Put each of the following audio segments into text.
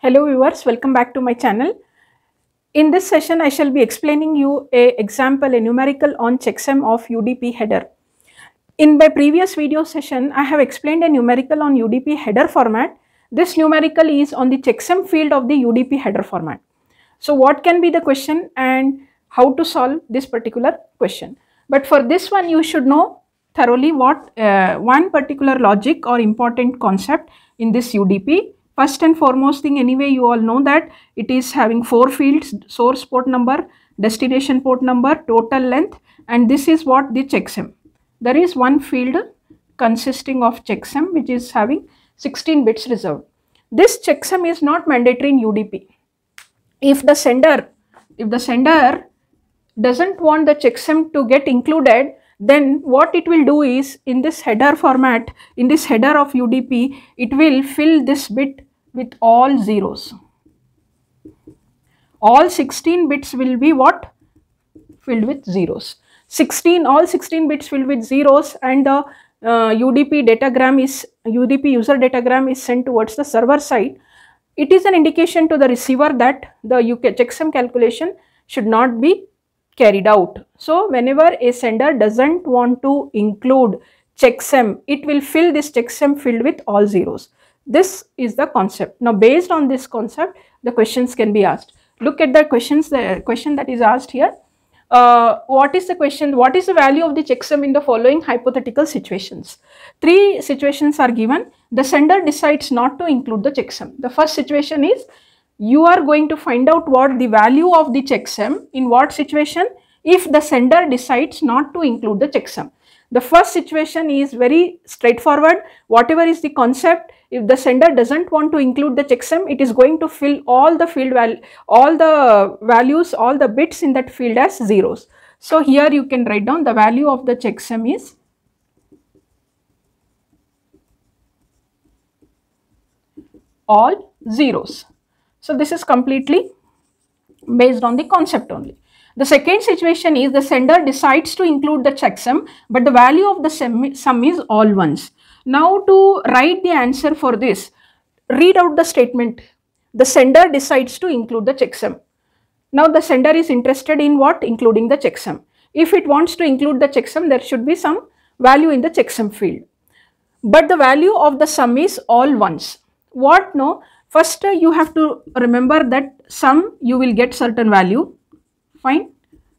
Hello viewers, welcome back to my channel. In this session, I shall be explaining you a example, a numerical on checksum of UDP header. In my previous video session, I have explained a numerical on UDP header format. This numerical is on the checksum field of the UDP header format. So what can be the question and how to solve this particular question. But for this one, you should know thoroughly what uh, one particular logic or important concept in this UDP First and foremost thing anyway you all know that it is having four fields source port number, destination port number, total length and this is what the checksum. There is one field consisting of checksum which is having 16 bits reserved. This checksum is not mandatory in UDP. If the sender, if the sender doesn't want the checksum to get included then what it will do is in this header format, in this header of UDP, it will fill this bit with all zeros. All 16 bits will be what? Filled with zeros. 16, all 16 bits filled with zeros and the uh, UDP datagram is, UDP user datagram is sent towards the server side. It is an indication to the receiver that the UK checksum calculation should not be carried out. So, whenever a sender doesn't want to include checksum, it will fill this checksum filled with all zeros. This is the concept. Now, based on this concept, the questions can be asked. Look at the questions, the question that is asked here. Uh, what is the question? What is the value of the checksum in the following hypothetical situations? Three situations are given. The sender decides not to include the checksum. The first situation is you are going to find out what the value of the checksum in what situation if the sender decides not to include the checksum. The first situation is very straightforward. Whatever is the concept, if the sender doesn't want to include the checksum, it is going to fill all the field value, all the values, all the bits in that field as zeros. So here you can write down the value of the checksum is all zeros. So this is completely based on the concept only. The second situation is the sender decides to include the checksum but the value of the sum is all ones. Now to write the answer for this, read out the statement. The sender decides to include the checksum. Now the sender is interested in what? Including the checksum. If it wants to include the checksum, there should be some value in the checksum field. But the value of the sum is all ones. What? No. First uh, you have to remember that sum you will get certain value fine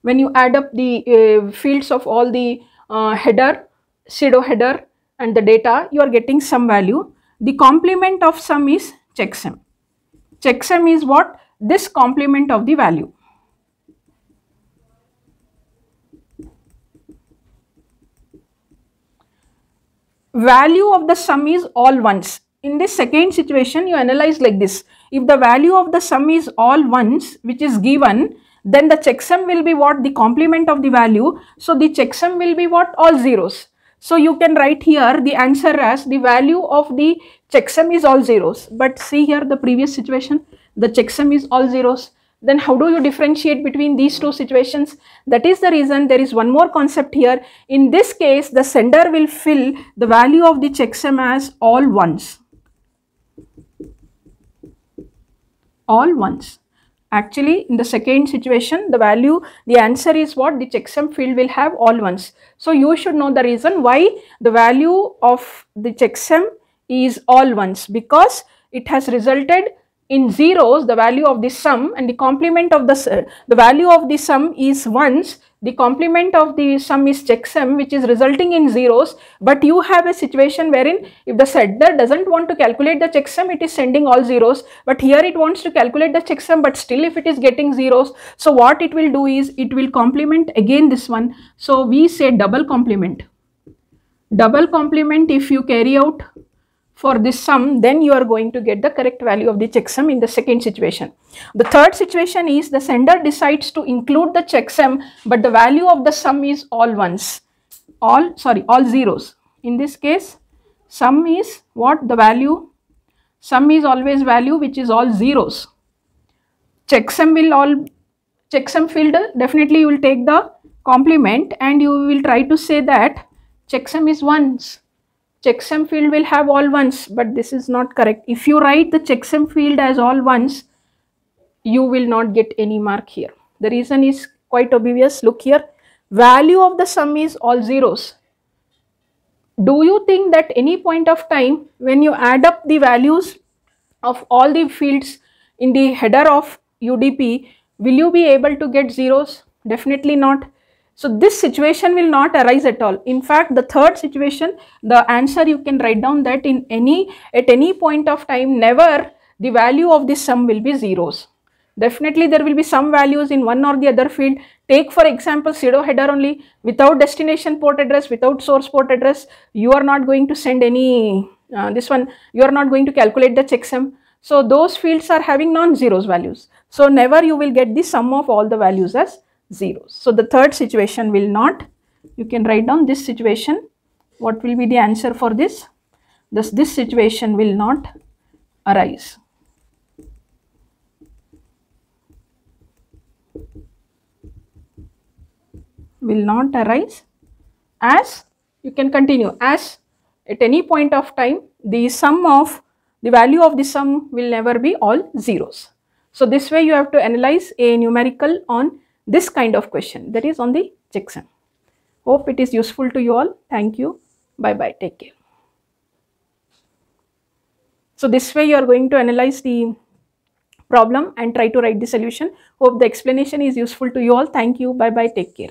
when you add up the uh, fields of all the uh, header pseudo header and the data you are getting some value the complement of sum is checksum checksum is what this complement of the value value of the sum is all ones in this second situation you analyze like this if the value of the sum is all ones which is given then the checksum will be what? The complement of the value. So the checksum will be what? All zeros. So you can write here the answer as the value of the checksum is all zeros. But see here the previous situation, the checksum is all zeros. Then how do you differentiate between these two situations? That is the reason there is one more concept here. In this case, the sender will fill the value of the checksum as all ones. All ones. Actually, in the second situation, the value, the answer is what? The checksum field will have all ones. So, you should know the reason why the value of the checksum is all ones because it has resulted in zeros the value of the sum and the complement of the, the value of the sum is ones the complement of the sum is checksum which is resulting in zeros. But you have a situation wherein if the sender doesn't want to calculate the checksum it is sending all zeros. But here it wants to calculate the checksum but still if it is getting zeros so what it will do is it will complement again this one. So we say double complement. Double complement if you carry out for this sum then you are going to get the correct value of the checksum in the second situation. The third situation is the sender decides to include the checksum but the value of the sum is all ones all sorry all zeros. In this case sum is what the value sum is always value which is all zeros. Checksum will all checksum field definitely you will take the complement and you will try to say that checksum is ones checksum field will have all ones but this is not correct. If you write the checksum field as all ones you will not get any mark here. The reason is quite obvious. Look here. Value of the sum is all zeros. Do you think that any point of time when you add up the values of all the fields in the header of UDP will you be able to get zeros? Definitely not so this situation will not arise at all. In fact, the third situation, the answer you can write down that in any, at any point of time, never the value of this sum will be zeros. Definitely there will be some values in one or the other field. Take for example pseudo header only without destination port address, without source port address, you are not going to send any, uh, this one, you are not going to calculate the checksum. So those fields are having non-zeros values. So never you will get the sum of all the values as zeros. So the third situation will not, you can write down this situation, what will be the answer for this? Thus this situation will not arise. Will not arise as you can continue as at any point of time the sum of the value of the sum will never be all zeros. So this way you have to analyze a numerical on this kind of question that is on the checksum. Hope it is useful to you all. Thank you. Bye bye. Take care. So this way you are going to analyze the problem and try to write the solution. Hope the explanation is useful to you all. Thank you. Bye bye. Take care.